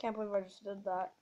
Can't believe I just did that.